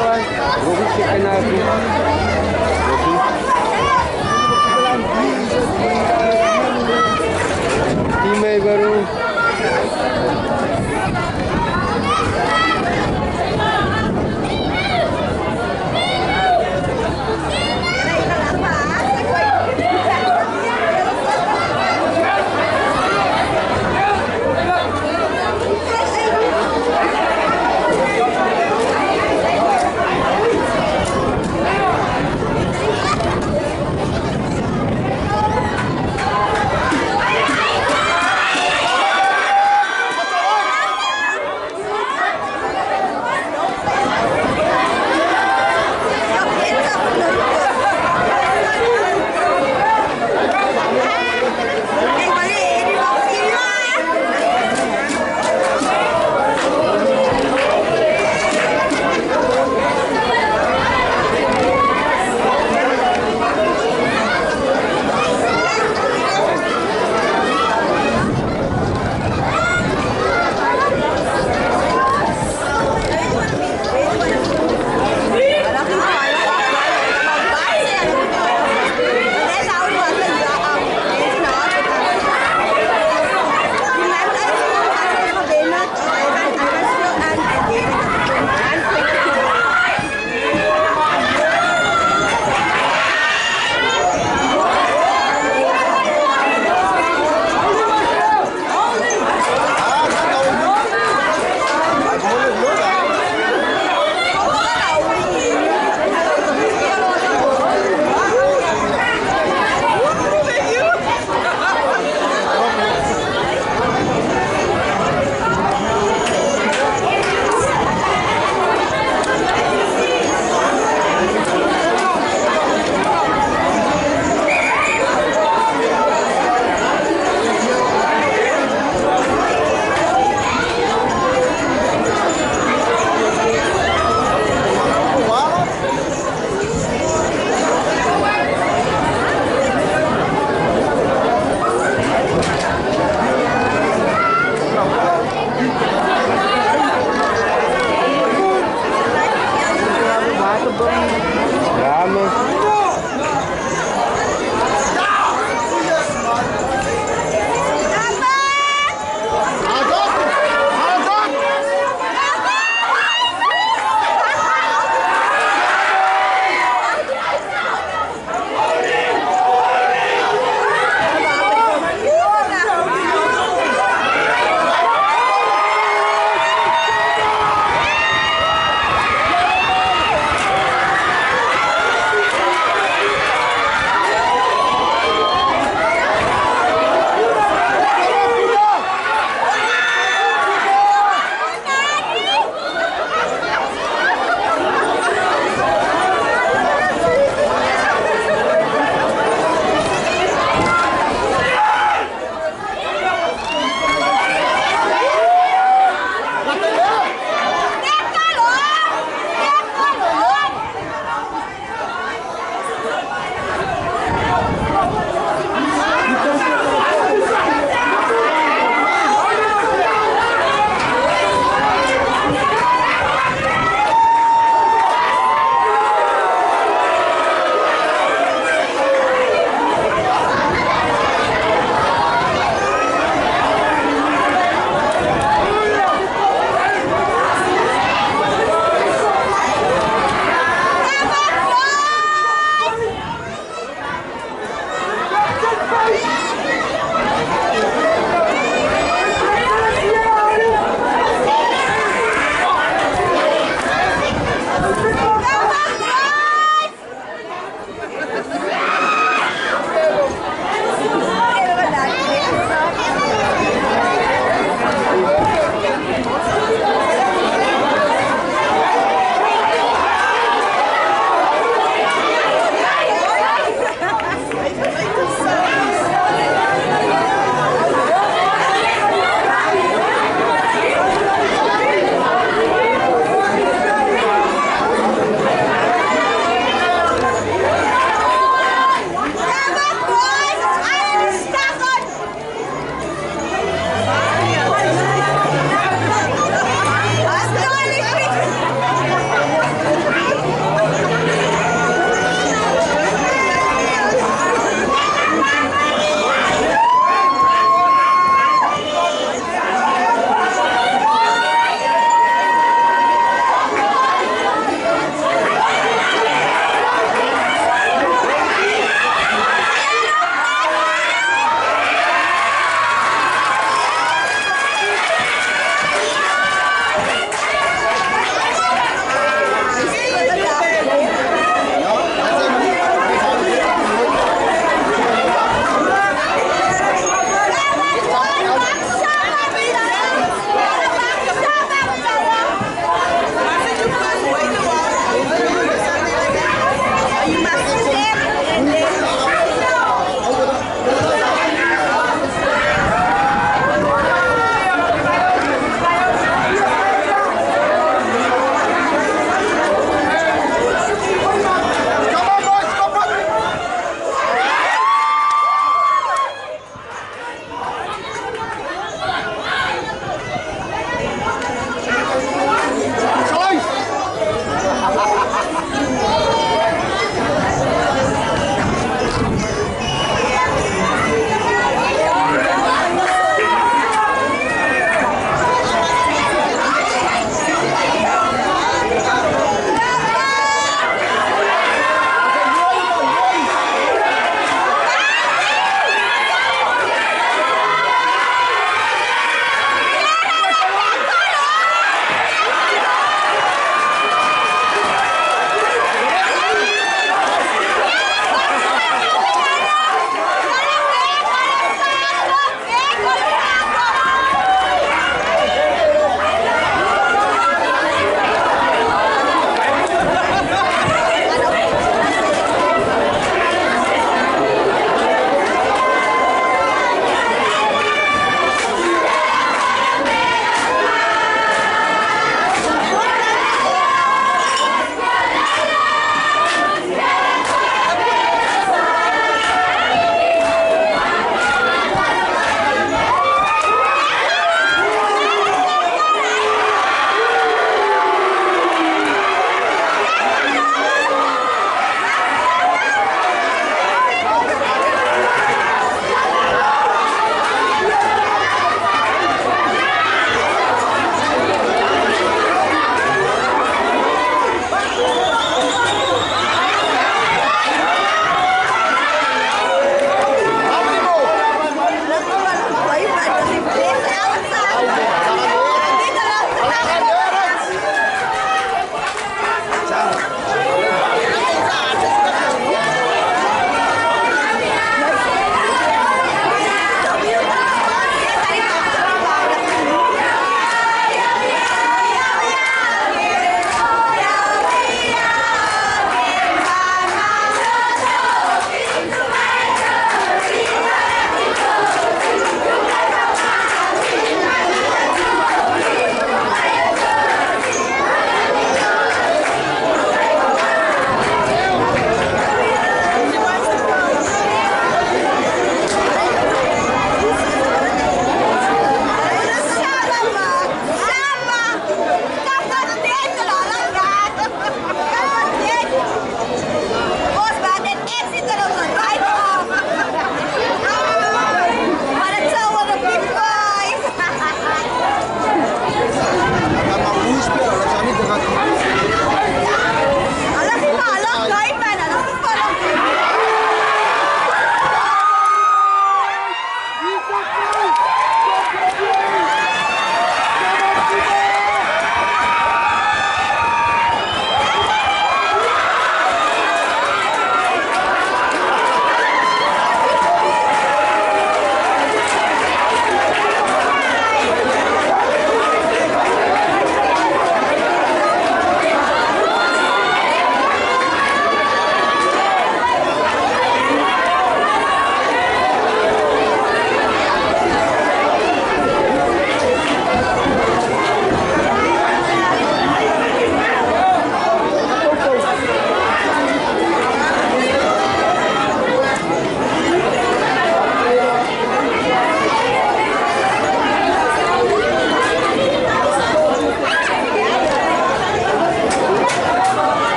kawan-kawan Gua bisa kena aku Timai baru Timai baru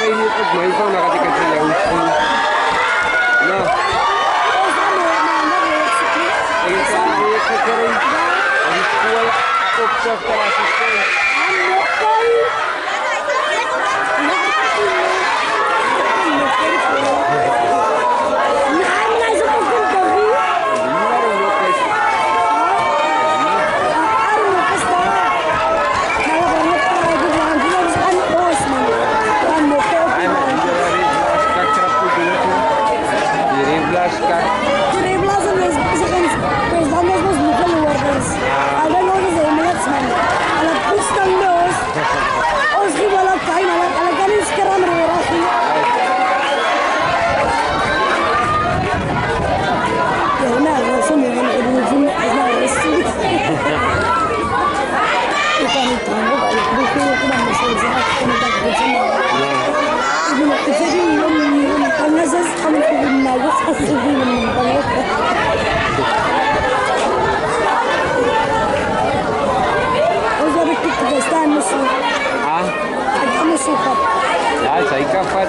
Nakakainipag mo, ikaw nakatikat sa yautong. No. Ayun sa mga ikot ka rin. Ang school of self-assistance. Ang lokal! ها؟ عاد أمشي خط عاد هيكفت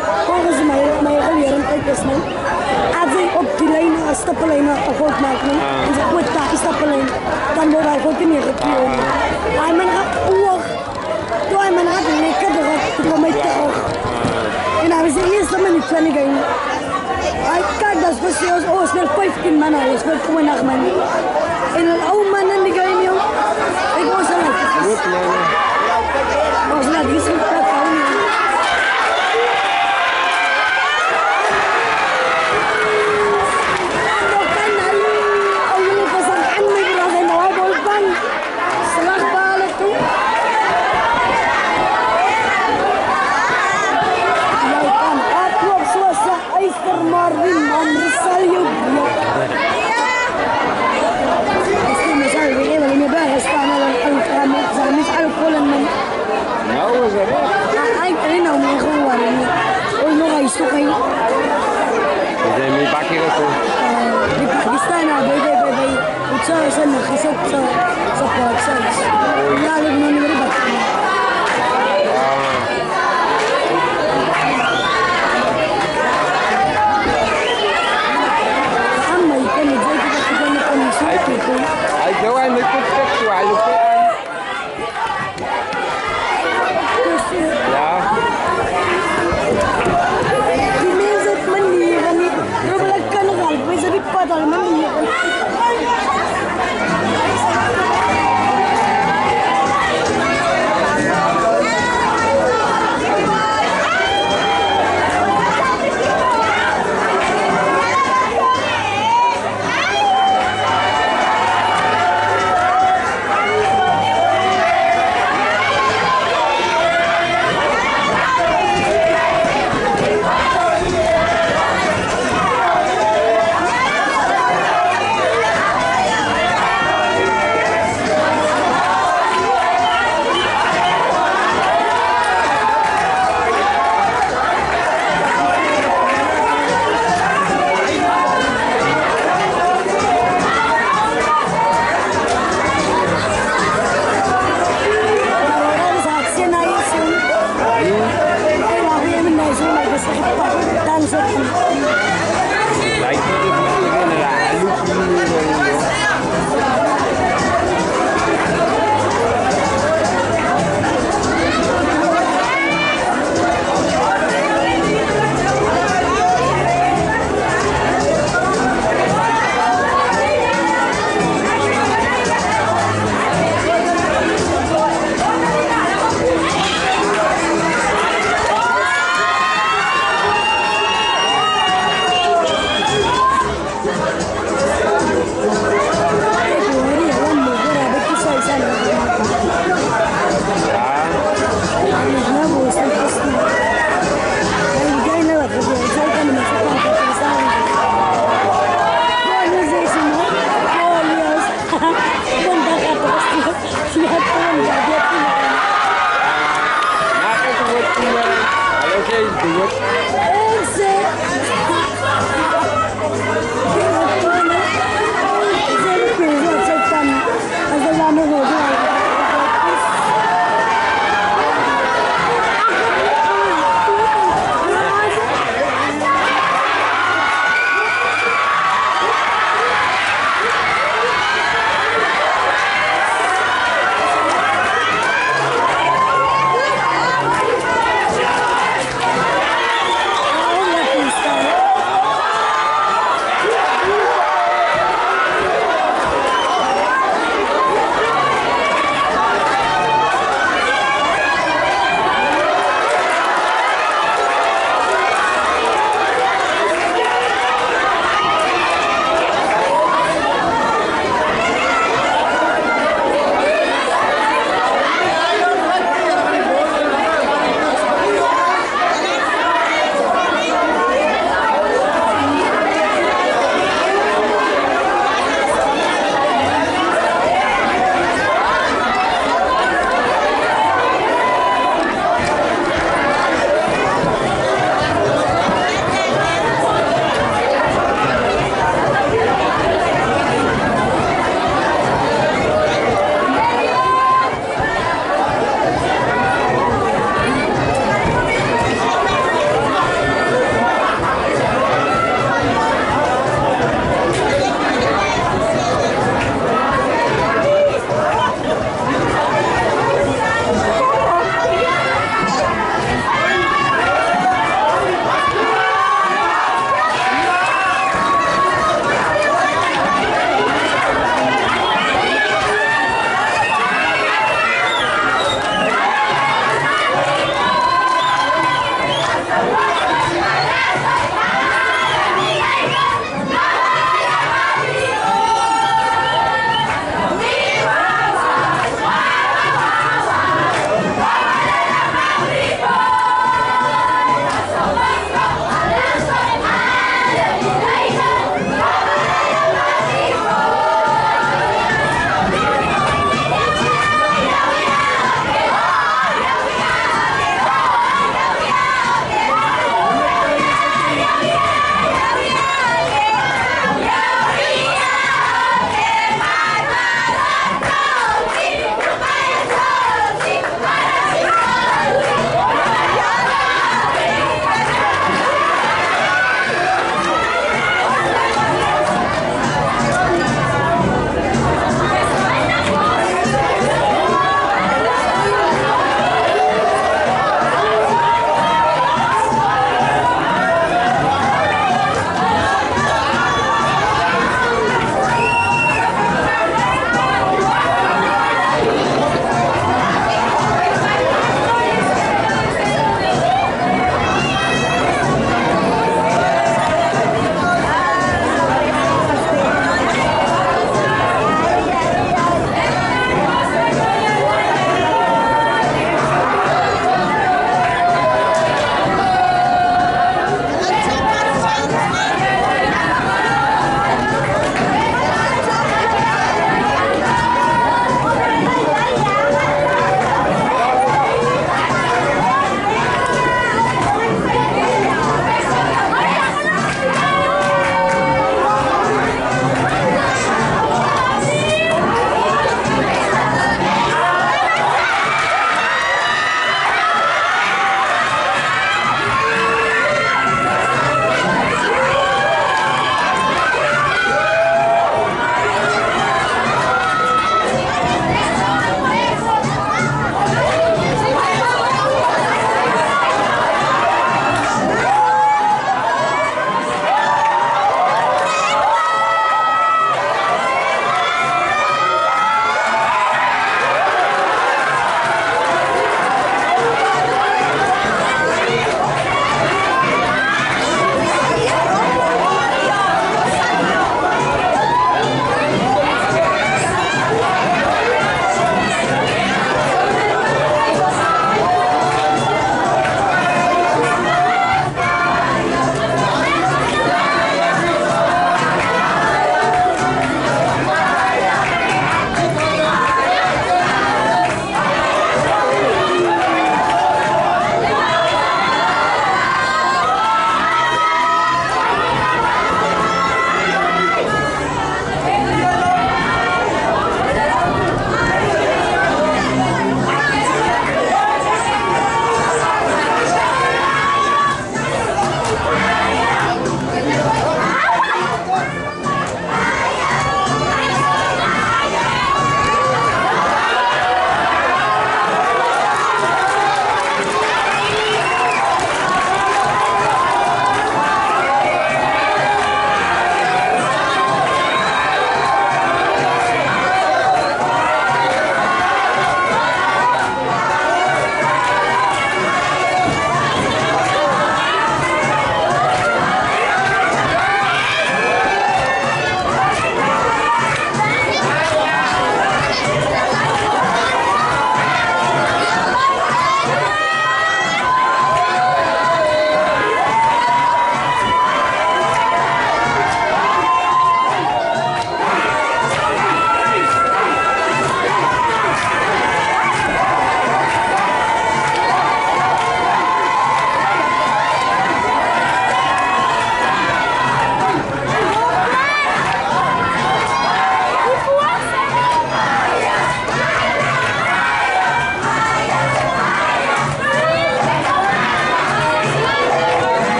volgens mij, mij eens nou. Als hij op die lijn, stappenlijnen uh, goed maakt, en ze goed daar, stappenlijn, dan wordt hij goed neergeploegd. Hij men gaat oog. Toen hij men gaat lekker erop, toen kwam hij terug. En hij was de eerste minuut van de game. Hij kijk, dat is precies, oh, snel 15 man, hij is wel 20 man. En een oude man in de game, joh. Ik was er lekker. Goed, nee, nee. Was شهر سنة خسرت صفر سادس لا لبنان ربح